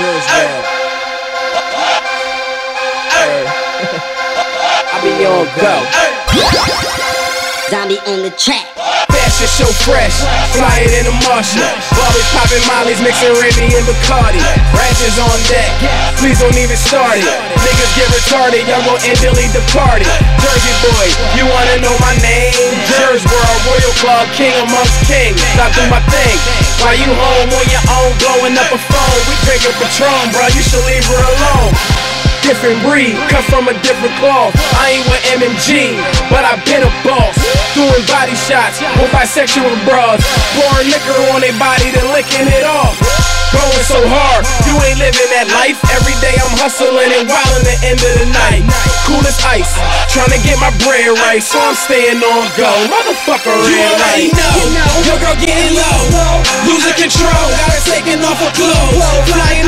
Man. I be on go. Zombie on the track. Fashion show fresh, flyer in a Martian. Ballers popping Molly's, mixing Remy and Bacardi. Ratchets on deck, please don't even start it. Niggas get retarded, y'all gon' instantly depart it. Jersey boy, you wanna know my name? Jerszworld, Royal Club, king amongst kings. I do my thing. While you home on your own, blowing up a phone. We drinking Patron, bro, you should leave her alone different breed, cut from a different cloth. I ain't with MMG, but I've been a boss. Doing body shots with bisexual bras, pouring liquor on their body, then licking it off. Going so hard, you ain't living that life. Every day I'm hustling and wildin' the end of the night. Cool as ice, trying to get my bread right, so I'm staying on go. Motherfucker, You already know, your girl getting low, losing control, got her taking off her clothes, flying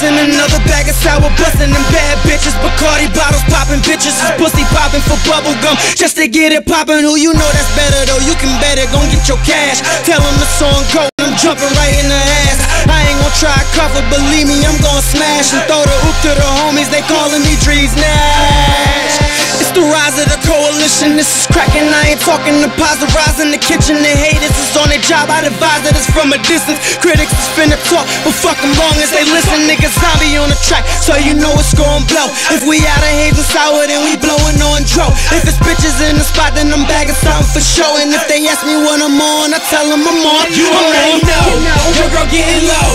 I'm another bag of sour, busting them bad bitches. Bacardi bottles popping, bitches is pussy popping for bubble gum just to get it popping. Who you know that's better though? You can bet it, gon' get your cash. Tell 'em the song go, I'm jumping right in the ass. I ain't gon' try cover, believe me, I'm gon' smash and throw the oop to the homies. They calling me Dreeze Nash. It's the rise of the coalition. This is cracking. I ain't talking the positive rise in the kitchen. The haters is on their job. I advise that it's from a distance. Critics is finna talk, but fuck them long as they listen. Niggas zombie on the track, so you know it's gon' blow. If we out of haze and sour, then we blowing on dro. If it's bitches in the spot, then I'm bagging something for show. And if they ask me when I'm on, I tell them I'm on. You already know, your girl getting low,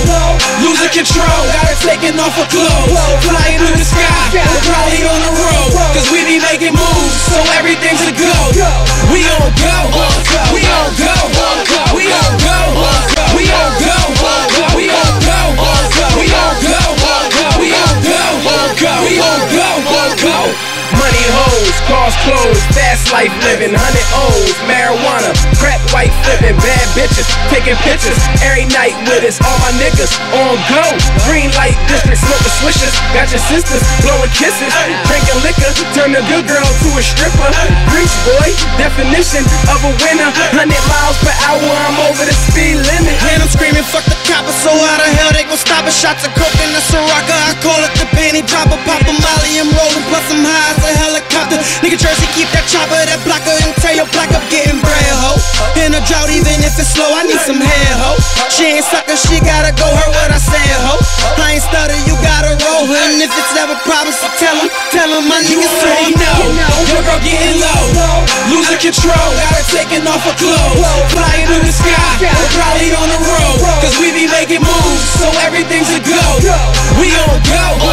losing control, got her taking off her clothes, flying through the sky, we're probably on the road, cause we be We on go, cars clothes, fast life living, hundred O's, marijuana, crack white flipping, bad bitches, taking pictures every night with us. All my niggas on go, green light district, smoking swishes, got your sisters blowing kisses, drinking liquor, turn a good girl to a stripper. Preach boy, definition of a winner, hundred miles per hour, I'm over the speed limit. And I'm screaming, fuck the coppers, so how the hell they gon' stop us? Shots of coke in the Scirocco, I call it the penny dropper. Pop a molly, I'm rolling, plus I'm high She ain't sucker, she gotta go, heard what I said, ho. I ain't stutter, you gotta roll her, and if it's ever problems, so tell him, tell him my niggas so know, your girl getting low, losing control, got her taking off her clothes, flying through the sky, we're probably on the road, cause we be making moves, so everything's a go. We on go,